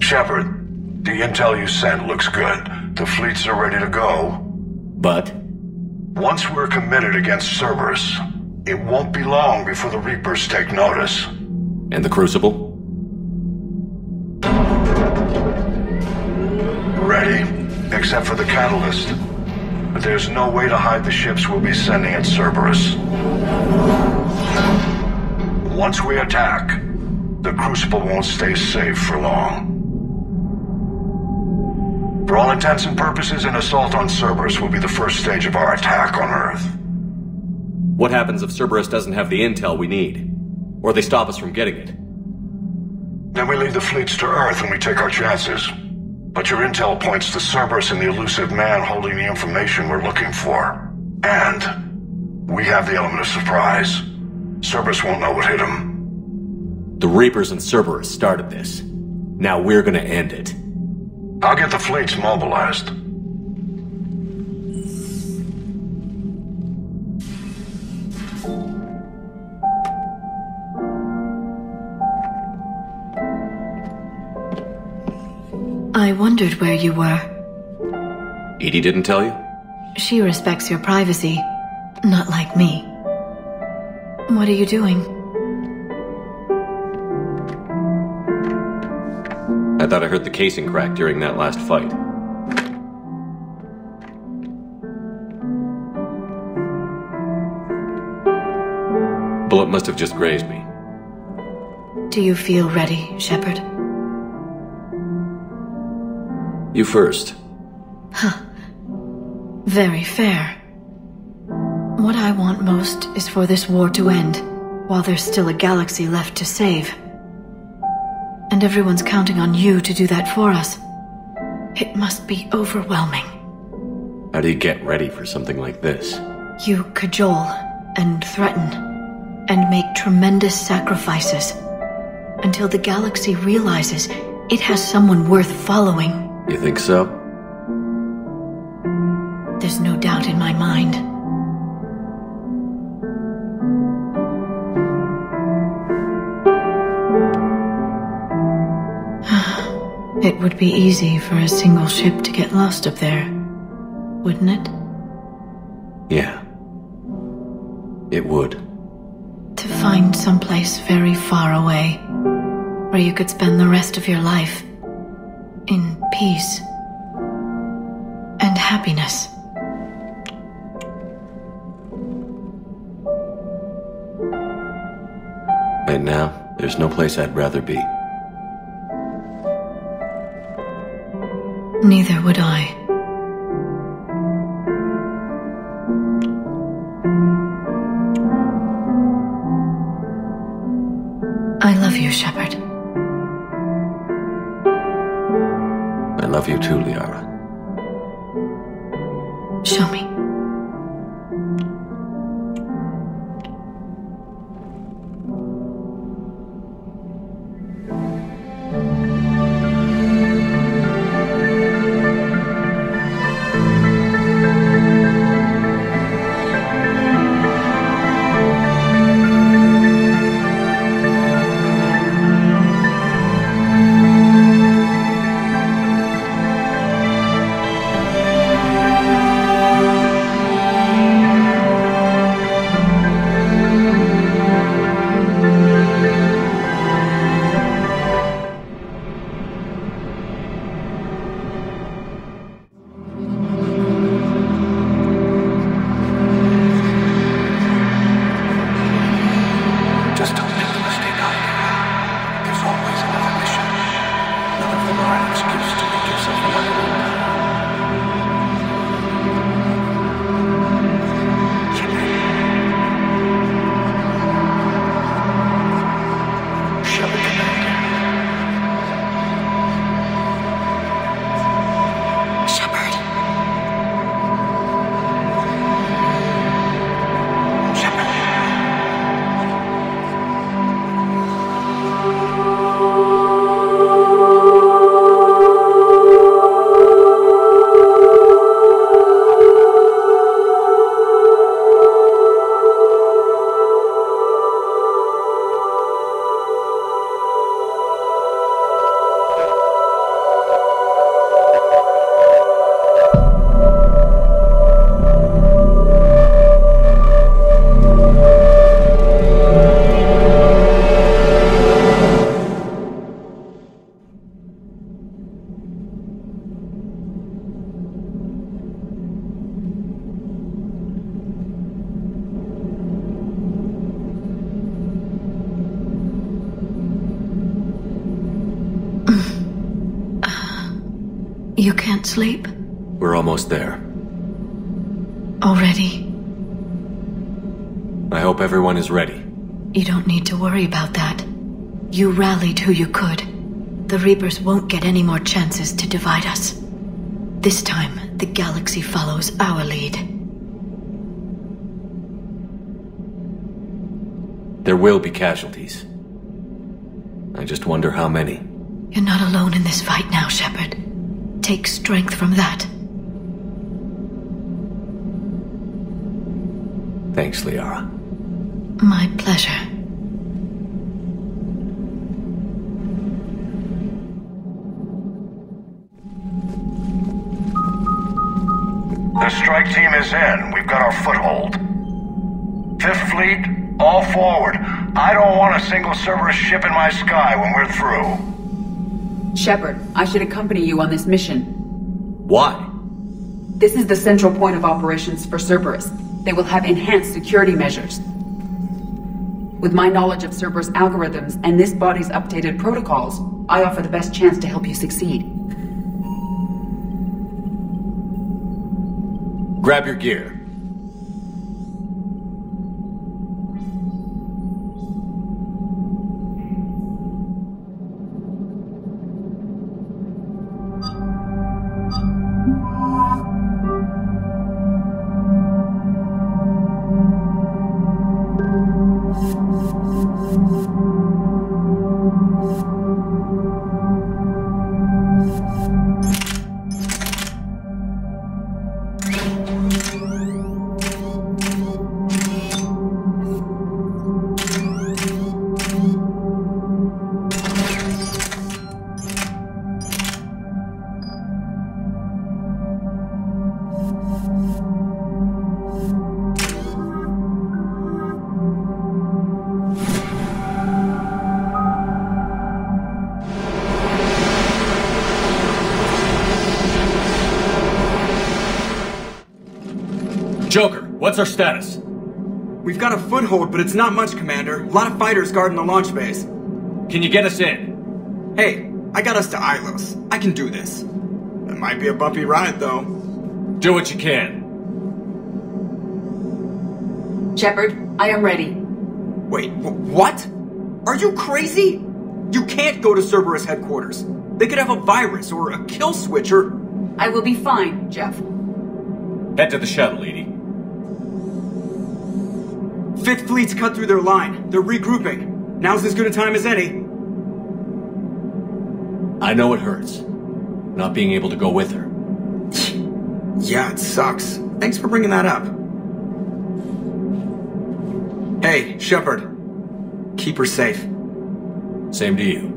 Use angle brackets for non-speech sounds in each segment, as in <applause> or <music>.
Shepard, the intel you sent looks good. The fleets are ready to go. But? Once we're committed against Cerberus, it won't be long before the Reapers take notice. And the Crucible? Except for the catalyst. But there's no way to hide the ships we'll be sending at Cerberus. Once we attack, the Crucible won't stay safe for long. For all intents and purposes, an assault on Cerberus will be the first stage of our attack on Earth. What happens if Cerberus doesn't have the intel we need? Or they stop us from getting it? Then we leave the fleets to Earth and we take our chances. But your intel points to Cerberus and the Illusive Man holding the information we're looking for. And we have the element of surprise. Cerberus won't know what hit him. The Reapers and Cerberus started this. Now we're gonna end it. I'll get the fleets mobilized. Wondered where you were. EDI didn't tell you? She respects your privacy, not like me. What are you doing? I thought I heard the casing crack during that last fight. Bullet must have just grazed me. Do you feel ready, Shepard? You first. Huh. Very fair. What I want most is for this war to end, while there's still a galaxy left to save. And everyone's counting on you to do that for us. It must be overwhelming. How do you get ready for something like this? You cajole and threaten and make tremendous sacrifices until the galaxy realizes it has someone worth following. You think so? There's no doubt in my mind. <sighs> It would be easy for a single ship to get lost up there, wouldn't it? Yeah. It would. To find someplace very far away, where you could spend the rest of your life in peace and happiness. Right now, there's no place I'd rather be. Neither would I. I love you, Shepard. Love you too, Liara. Show me. I hope everyone is ready. You don't need to worry about that. You rallied who you could. The Reapers won't get any more chances to divide us. This time, the galaxy follows our lead. There will be casualties. I just wonder how many. You're not alone in this fight now, Shepard. Take strength from that. Thanks, Liara. My pleasure. The strike team is in. We've got our foothold. Fifth Fleet, all forward. I don't want a single Cerberus ship in my sky when we're through. Shepard, I should accompany you on this mission. Why? This is the central point of operations for Cerberus. They will have enhanced security measures. With my knowledge of Cerberus algorithms and this body's updated protocols, I offer the best chance to help you succeed. Grab your gear. What's our status? We've got a foothold, but it's not much, Commander. A lot of fighters guarding the launch base. Can you get us in? Hey, I got us to Ilos. I can do this. It might be a bumpy ride, though. Do what you can. Shepard, I am ready. Wait, wh- what? Are you crazy? You can't go to Cerberus headquarters. They could have a virus or a kill switch or. I will be fine, Jeff. Head to the shuttle, EDI. Fifth Fleet's cut through their line. They're regrouping. Now's as good a time as any. I know it hurts. Not being able to go with her. <sniffs> Yeah, it sucks. Thanks for bringing that up. Hey, Shepard. Keep her safe. Same to you.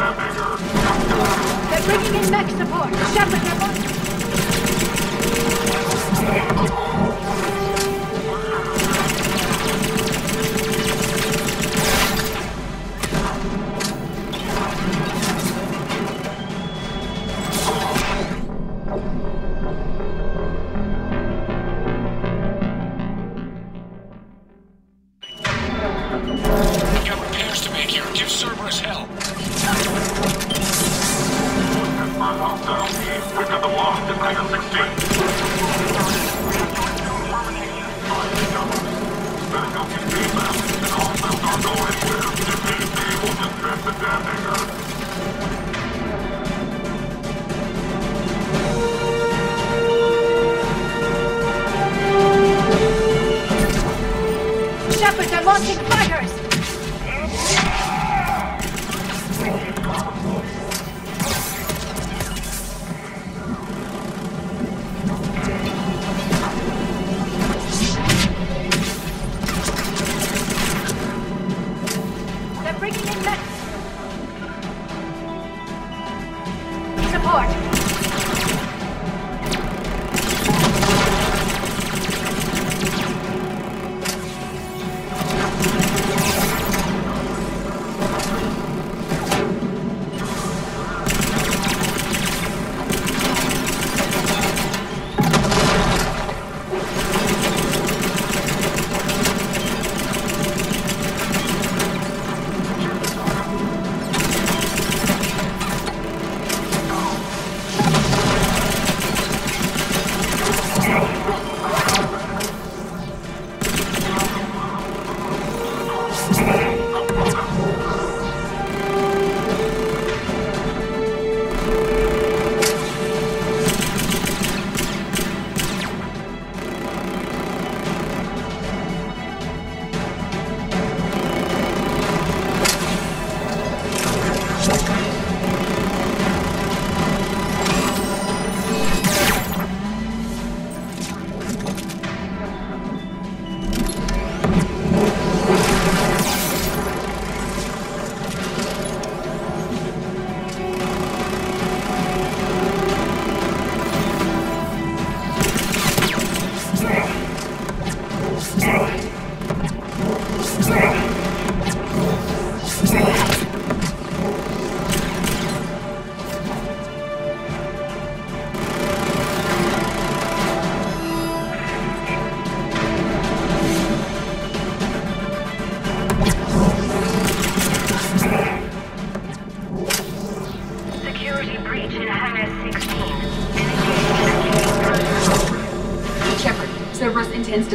They're bringing in mech support. Shepard, they're on...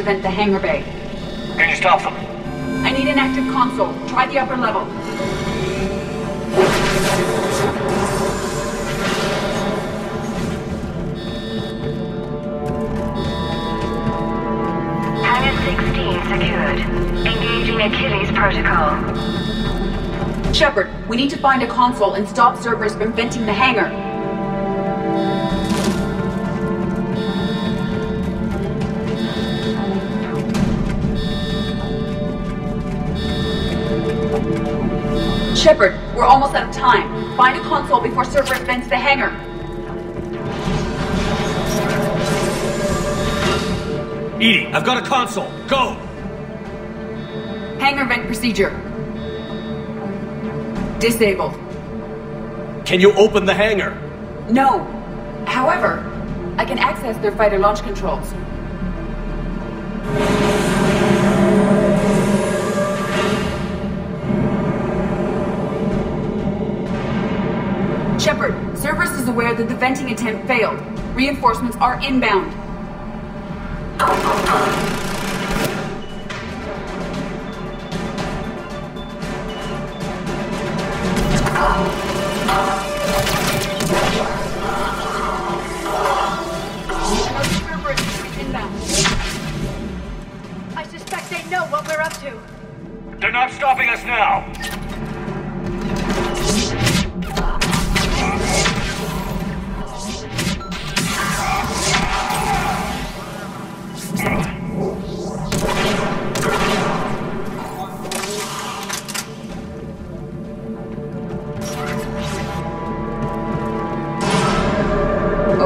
intends to vent the hangar bay. Can you stop them? I need an active console. Try the upper level. Hangar 16 secured. Engaging Achilles protocol. Shepard, we need to find a console and stop Cerberus from venting the hangar. Shepard, we're almost out of time. Find a console before Cerberus vents the hangar. EDI, I've got a console. Go! Hangar vent procedure. Disabled. Can you open the hangar? No. However, I can access their fighter launch controls. That the venting attempt failed. Reinforcements are inbound.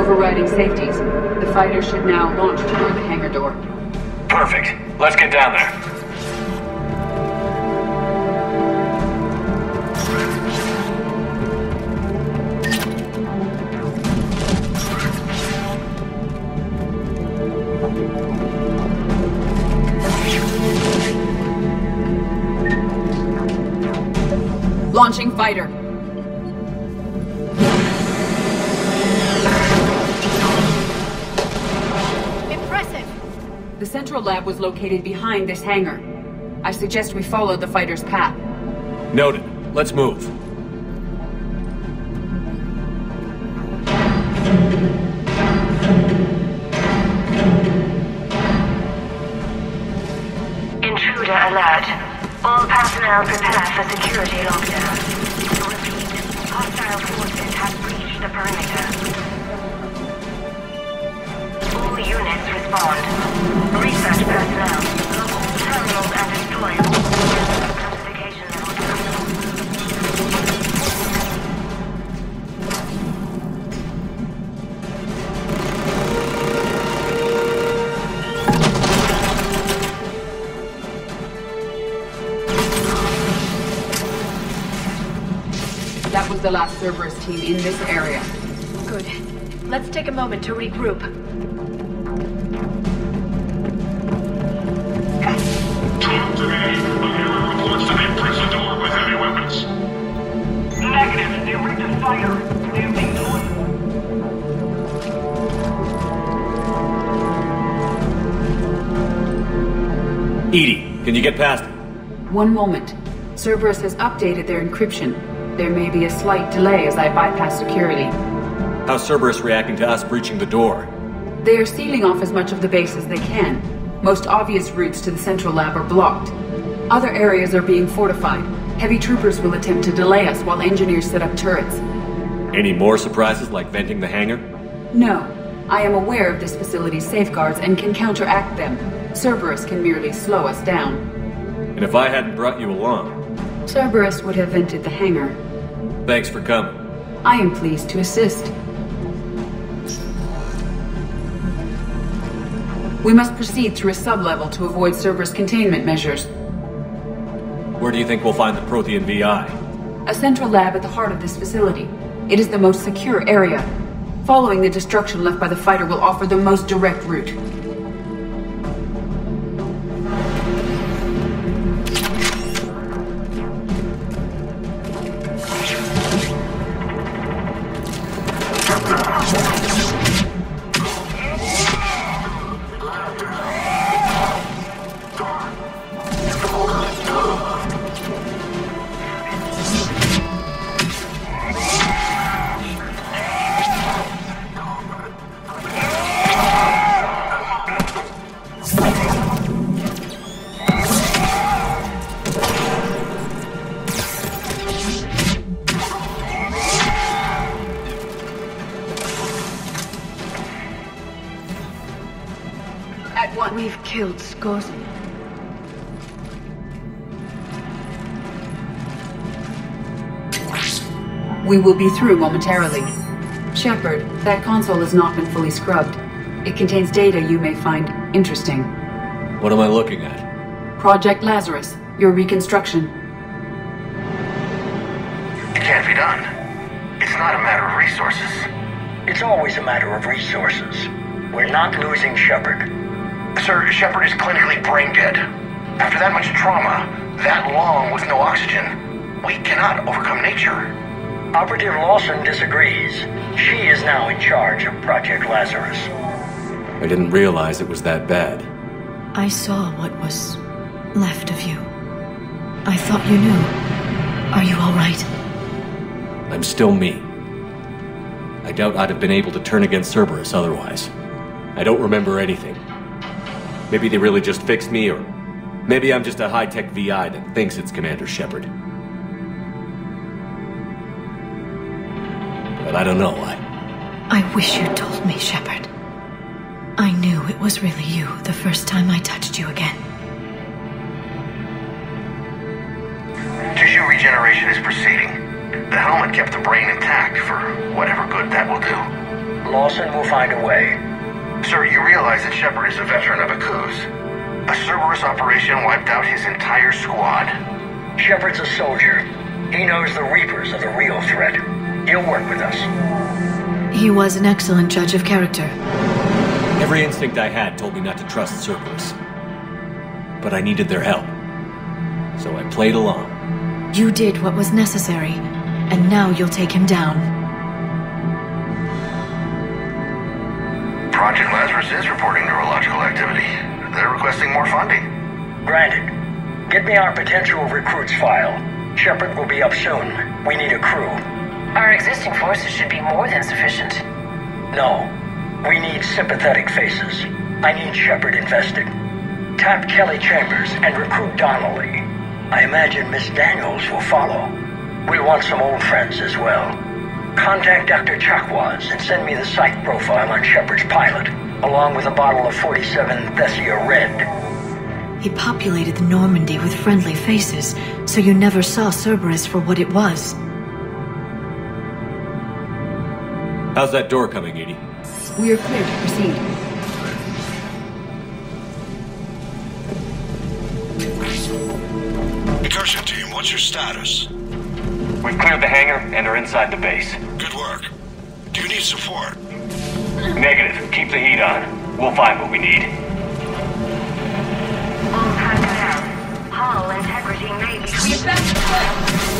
Overriding safeties. The fighter should now launch toward the hangar door. Perfect. Let's get down there. Launching fighter. The central lab was located behind this hangar. I suggest we follow the fighter's path. Noted. Let's move. Intruder Intruder alert. All personnel prepare for security lockdown. Repeat. Hostile forces have breached the perimeter. All units respond. Research personnel. Lock all terminals and destroy. Classification level terminal. That was the last Cerberus team in this area. Good. Let's take a moment to regroup. EDI, can you get past it? One moment. Cerberus has updated their encryption. There may be a slight delay as I bypass security. How's Cerberus reacting to us breaching the door? They are sealing off as much of the base as they can. Most obvious routes to the central lab are blocked. Other areas are being fortified. Heavy troopers will attempt to delay us while engineers set up turrets. Any more surprises like venting the hangar? No, I am aware of this facility's safeguards and can counteract them. Cerberus can merely slow us down. And if I hadn't brought you along, Cerberus would have vented the hangar. thanks for coming. I am pleased to assist. We must proceed through a sublevel to avoid Cerberus containment measures. Where do you think we'll find the Prothean VI? A central lab at the heart of this facility. It is the most secure area. Following the destruction left by the fighter will offer the most direct route. Killed. We will be through momentarily. Shepard, that console has not been fully scrubbed. It contains data you may find interesting. What am I looking at? Project Lazarus, your reconstruction. It can't be done. It's not a matter of resources. It's always a matter of resources. We're not losing Shepard. Sir, Shepard is clinically brain dead. After that much trauma, that long with no oxygen, we cannot overcome nature. Operative Lawson disagrees. She is now in charge of Project Lazarus. I didn't realize it was that bad. I saw what was left of you. I thought you knew. Are you all right? I'm still me. I doubt I'd have been able to turn against Cerberus otherwise. I don't remember anything. Maybe they really just fixed me, or maybe I'm just a high-tech VI that thinks it's Commander Shepard. But I don't know. I, I wish you told me, Shepard. I knew it was really you the first time I touched you again. Tissue regeneration is proceeding. The helmet kept the brain intact for whatever good that will do. Lawson will find a way. Sir, you realize that Shepard is a veteran of a Akuze. A Cerberus operation wiped out his entire squad. Shepard's a soldier. He knows the Reapers are the real threat. He'll work with us. He was an excellent judge of character. every instinct I had told me not to trust Cerberus. But I needed their help. So I played along. You did what was necessary, and now you'll take him down. Project is reporting neurological activity. They're requesting more funding. Granted. Get me our potential recruits file. Shepard will be up soon. We need a crew. Our existing forces should be more than sufficient. No. We need sympathetic faces. I need Shepard invested. Tap Kelly Chambers and recruit Donnelly. I imagine Miss Daniels will follow. We'll want some old friends as well. Contact Dr. Chakwas and send me the psych profile on Shepard's pilot, along with a bottle of 47 Thessia Red. He populated the Normandy with friendly faces, so you never saw Cerberus for what it was. How's that door coming, EDI? We are clear to proceed. Incursion team, what's your status? We've cleared the hangar and are inside the base. Good work. Do you need support? Negative. Keep the heat on. We'll find what we need. All personnel. Hull integrity may be...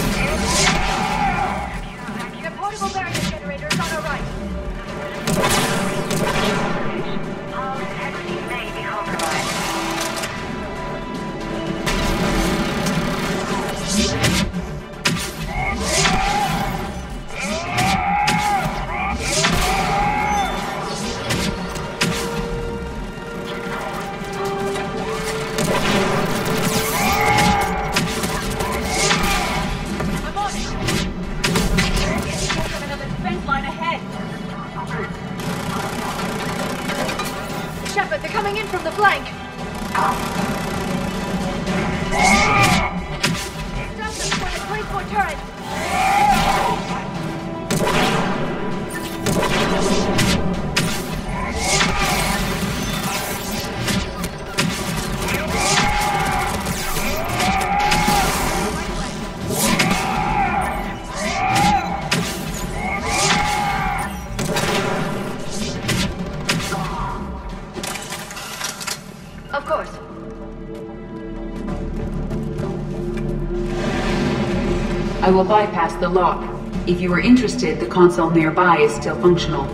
will bypass the lock. If you are interested, the console nearby is still functional.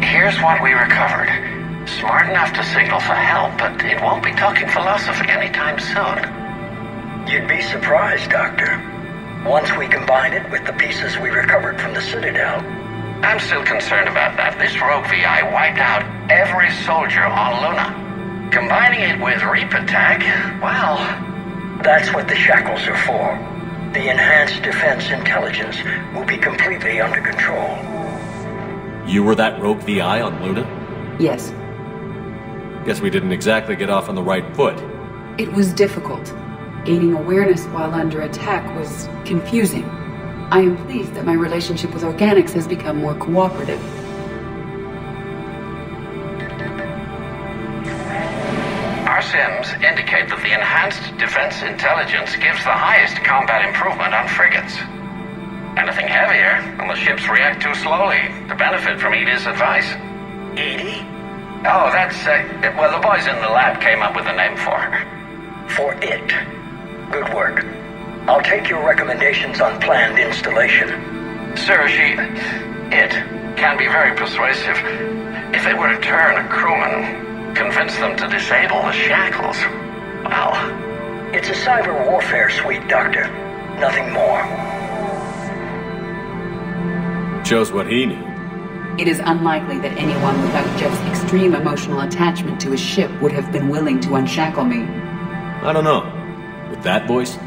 Here's what we recovered. Smart enough to signal for help, but it won't be talking philosophy anytime soon. You'd be surprised, Doctor. Once we combine it with the pieces we recovered from the Citadel, I'm still concerned about that. This rogue VI wiped out every soldier on Luna. Combining it with Reaper tech, well, that's what the shackles are for. The enhanced defense intelligence will be completely under control. You were that rogue VI on Luna? Yes, Guess we didn't exactly get off on the right foot. it was difficult. Gaining awareness while under attack was confusing. I am pleased that my relationship with organics has become more cooperative. our sims indicate that the enhanced defense intelligence gives the highest combat improvement on frigates. Anything heavier, and the ships react too slowly to benefit from EDI's advice. EDI? Oh, that's, uh, well, the boys in the lab came up with a name for her. For it. Good work. I'll take your recommendations on planned installation. Sir, she. It can be very persuasive. If it were to turn a crewman, convince them to disable the shackles, well. It's a cyber warfare suite, Doctor. Nothing more. Shows what he knew. It is unlikely that anyone without Jeff's extreme emotional attachment to his ship would have been willing to unshackle me. I don't know. With that voice?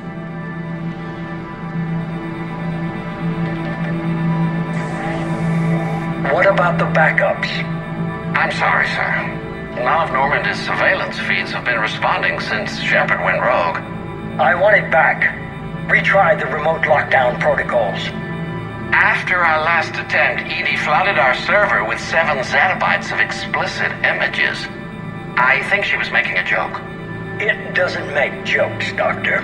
Of Normandy's surveillance feeds have been responding since Shepard went rogue. I want it back. Retry the remote lockdown protocols. After our last attempt, EDI flooded our server with seven zettabytes of explicit images. I think she was making a joke. It doesn't make jokes, Doctor.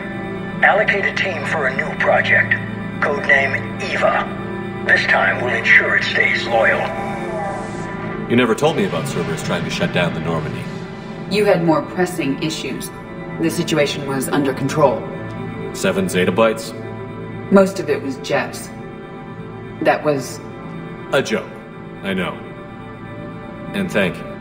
Allocate a team for a new project. Codename EVA. This time we'll ensure it stays loyal. You never told me about Cerberus trying to shut down the Normandy. You had more pressing issues. The situation was under control. Seven zettabytes? Most of it was Jeff's. That was A joke. I know. And thank you.